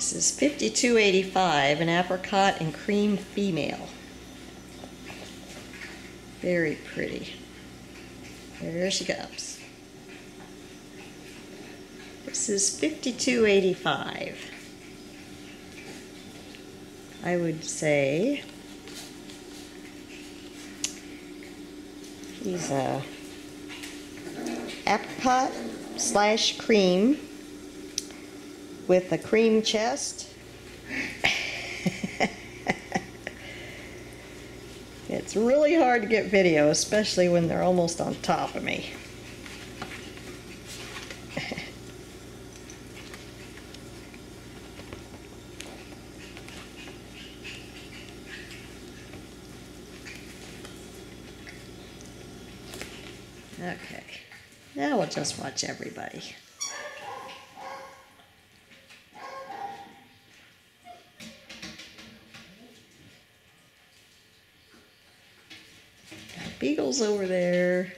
This is 5285, an apricot and cream female. Very pretty. There she comes. This is 5285. I would say he's a apricot slash cream with a cream chest. it's really hard to get video, especially when they're almost on top of me. Okay, now we'll just watch everybody. Beagles over there.